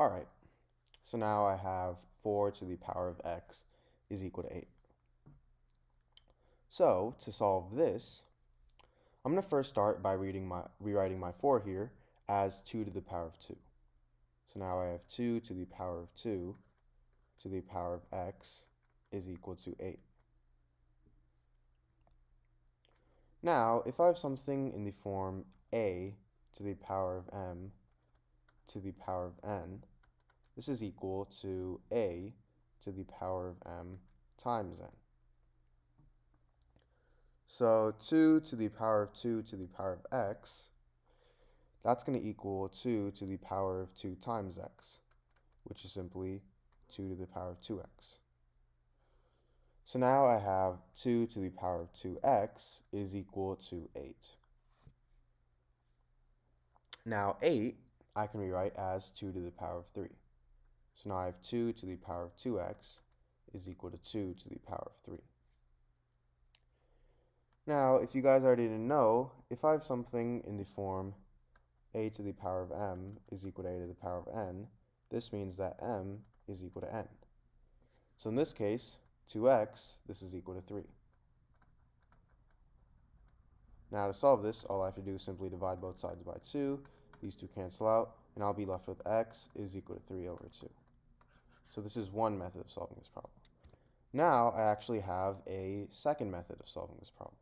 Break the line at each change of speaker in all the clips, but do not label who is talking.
Alright, so now I have 4 to the power of x is equal to 8. So, to solve this, I'm going to first start by reading my, rewriting my 4 here as 2 to the power of 2. So now I have 2 to the power of 2 to the power of x is equal to 8. Now, if I have something in the form a to the power of m to the power of n, this is equal to a to the power of m times n. So 2 to the power of 2 to the power of x, that's going to equal 2 to the power of 2 times x, which is simply 2 to the power of 2x. So now I have 2 to the power of 2x is equal to 8. Now 8 I can rewrite as 2 to the power of 3. So now I have 2 to the power of 2x is equal to 2 to the power of 3. Now, if you guys already didn't know, if I have something in the form a to the power of m is equal to a to the power of n, this means that m is equal to n. So in this case, 2x, this is equal to 3. Now to solve this, all I have to do is simply divide both sides by 2. These two cancel out, and I'll be left with x is equal to 3 over 2. So this is one method of solving this problem. Now I actually have a second method of solving this problem.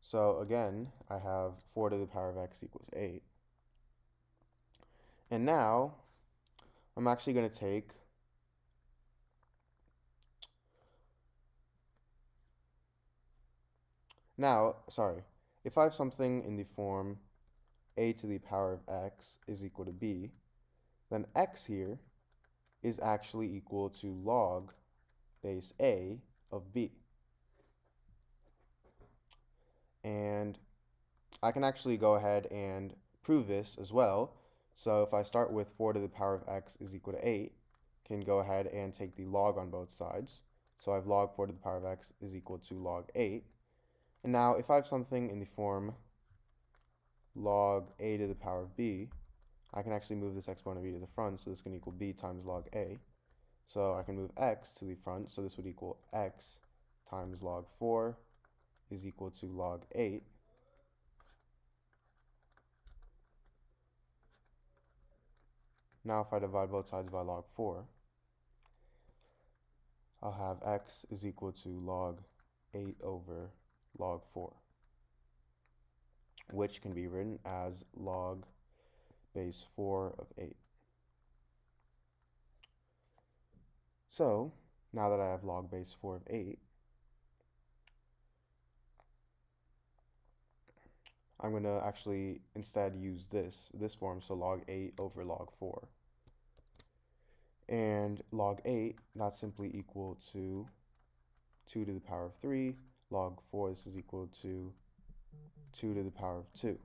So again, I have 4 to the power of x equals 8. And now, I'm actually going to take Now, sorry, if I have something in the form a to the power of x is equal to b, then x here is actually equal to log base a of b. And I can actually go ahead and prove this as well. So if I start with 4 to the power of x is equal to 8, can go ahead and take the log on both sides. So I have log 4 to the power of x is equal to log 8. And now if I have something in the form log a to the power of b, I can actually move this exponent of b to the front, so this can equal b times log a. So I can move x to the front, so this would equal x times log 4 is equal to log 8. Now if I divide both sides by log 4, I'll have x is equal to log 8 over log 4, which can be written as log base 4 of 8. So, now that I have log base 4 of 8, I'm going to actually instead use this, this form, so log 8 over log 4. And log 8, that's simply equal to 2 to the power of 3. Log 4, this is equal to 2 to the power of 2.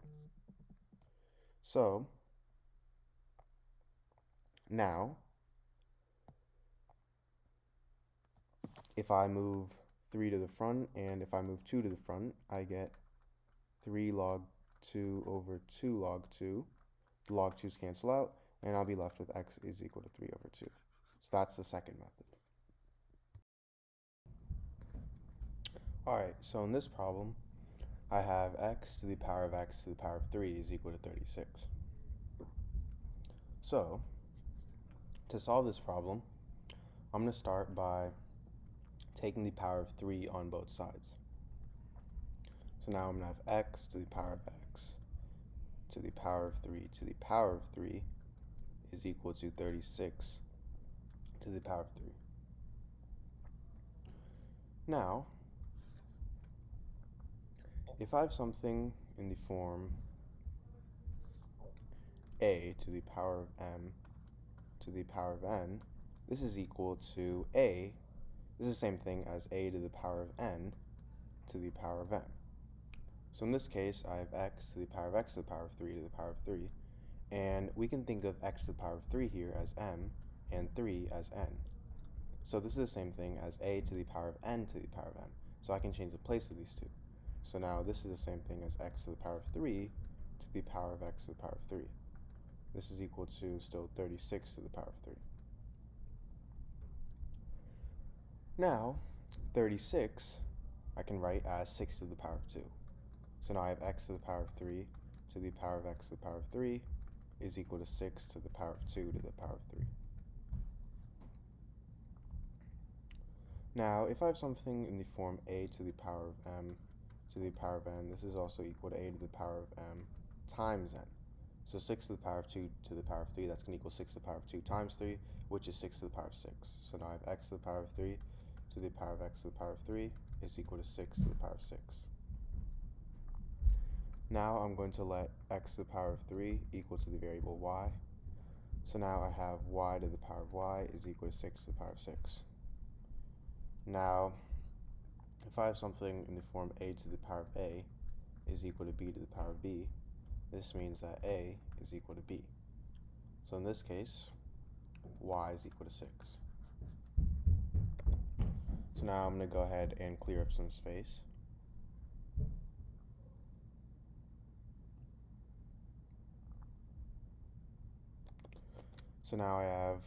So, now, if I move 3 to the front and if I move 2 to the front, I get 3 log 2 over 2 log 2. The log 2's cancel out, and I'll be left with x is equal to 3 over 2. So that's the second method. Alright, so in this problem, I have x to the power of x to the power of 3 is equal to 36. So, to solve this problem, I'm going to start by taking the power of 3 on both sides. So now I'm going to have x to the power of x to the power of 3 to the power of 3 is equal to 36 to the power of 3. Now, if I have something in the form a to the power of m to the power of n, this is equal to a, this is the same thing as a to the power of n to the power of n. So in this case, I have x to the power of x to the power of 3 to the power of 3. And we can think of x to the power of 3 here as m and 3 as n. So this is the same thing as a to the power of n to the power of m. So I can change the place of these two. So now this is the same thing as x to the power of 3 to the power of x to the power of 3. This is equal to still 36 to the power of 3. Now, 36 I can write as 6 to the power of 2. So now I have x to the power of 3 to the power of x to the power of 3 is equal to 6 to the power of 2 to the power of 3. Now, if I have something in the form a to the power of m to the power of n, this is also equal to a to the power of m times n. So 6 to the power of 2 to the power of 3, that's going to equal 6 to the power of 2 times 3, which is 6 to the power of 6. So now I have x to the power of 3 to the power of x to the power of 3 is equal to 6 to the power of 6. Now I'm going to let x to the power of 3 equal to the variable y. So now I have y to the power of y is equal to 6 to the power of 6. Now, if I have something in the form a to the power of a is equal to b to the power of b, this means that a is equal to b. So in this case, y is equal to 6. So now I'm going to go ahead and clear up some space. So now I have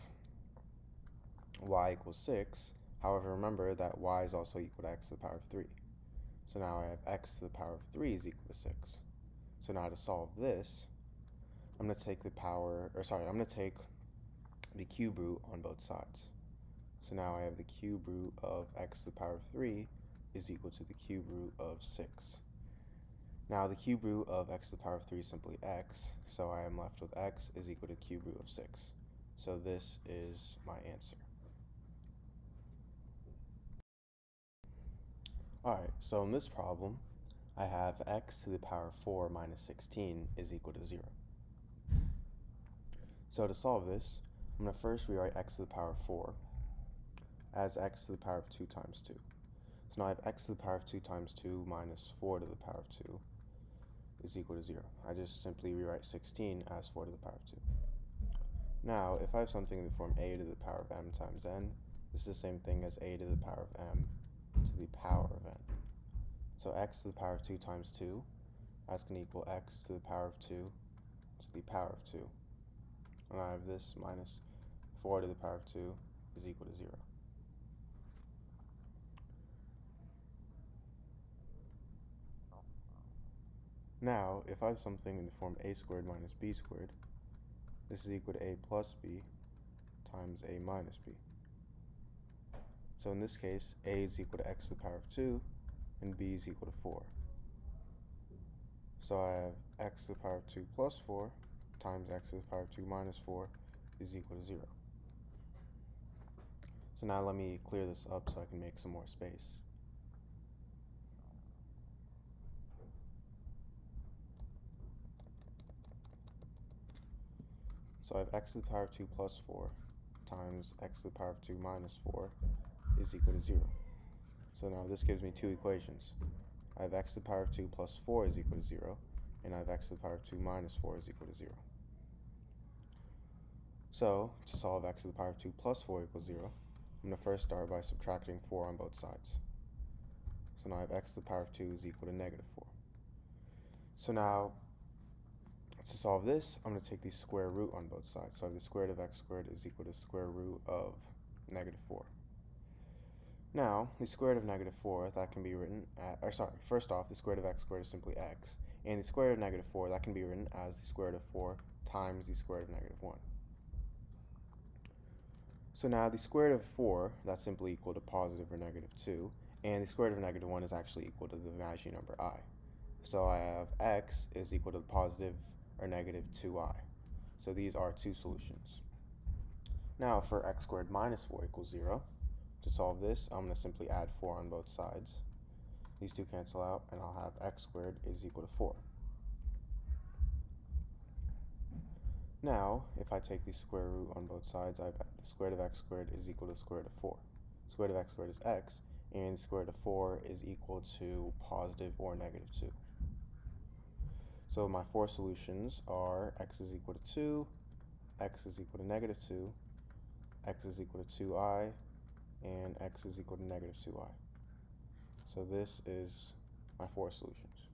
y equals 6. However, remember that y is also equal to x to the power of 3. So now I have x to the power of 3 is equal to 6. So now to solve this, I'm going to take the power, or sorry, I'm going to take the cube root on both sides. So now I have the cube root of x to the power of 3 is equal to the cube root of 6. Now the cube root of x to the power of 3 is simply x, so I am left with x is equal to cube root of 6. So this is my answer. Alright, so in this problem, I have x to the power of 4 minus 16 is equal to 0. So to solve this, I'm going to first rewrite x to the power of 4 as x to the power of 2 times 2. So now I have x to the power of 2 times 2 minus 4 to the power of 2 is equal to 0. I just simply rewrite 16 as 4 to the power of 2. Now, if I have something in the form a to the power of m times n, this is the same thing as a to the power of m to the power of n. So x to the power of 2 times 2, that's going to equal x to the power of 2 to the power of 2. And I have this minus 4 to the power of 2 is equal to 0. Now, if I have something in the form a squared minus b squared, this is equal to a plus b times a minus b. So in this case, a is equal to x to the power of 2, and b is equal to 4. So I have x to the power of 2 plus 4 times x to the power of 2 minus 4 is equal to 0. So now let me clear this up so I can make some more space. So I have x to the power of 2 plus 4 times x to the power of 2 minus 4 is equal to 0. So now this gives me two equations. I have x to the power of 2 plus 4 is equal to 0, and I have x to the power of 2 minus 4 is equal to 0. So, to solve x to the power of 2 plus 4 equals 0, I'm going to first start by subtracting 4 on both sides. So now I have x to the power of 2 is equal to negative 4. So now, to solve this, I'm going to take the square root on both sides. So I have the square root of x squared is equal to square root of negative 4. Now, the square root of negative 4, that can be written, at, or sorry, first off, the square root of x squared is simply x, and the square root of negative 4, that can be written as the square root of 4 times the square root of negative 1. So now the square root of 4, that's simply equal to positive or negative 2, and the square root of negative 1 is actually equal to the imaginary number i. So I have x is equal to the positive or negative 2i. So these are two solutions. Now for x squared minus 4 equals 0, to solve this, I'm going to simply add 4 on both sides. These two cancel out, and I'll have x squared is equal to 4. Now, if I take the square root on both sides, I have the square root of x squared is equal to the square root of 4. The square root of x squared is x, and the square root of 4 is equal to positive or negative 2. So my four solutions are x is equal to 2, x is equal to negative 2, x is equal to 2i, and x is equal to negative 2i. So this is my four solutions.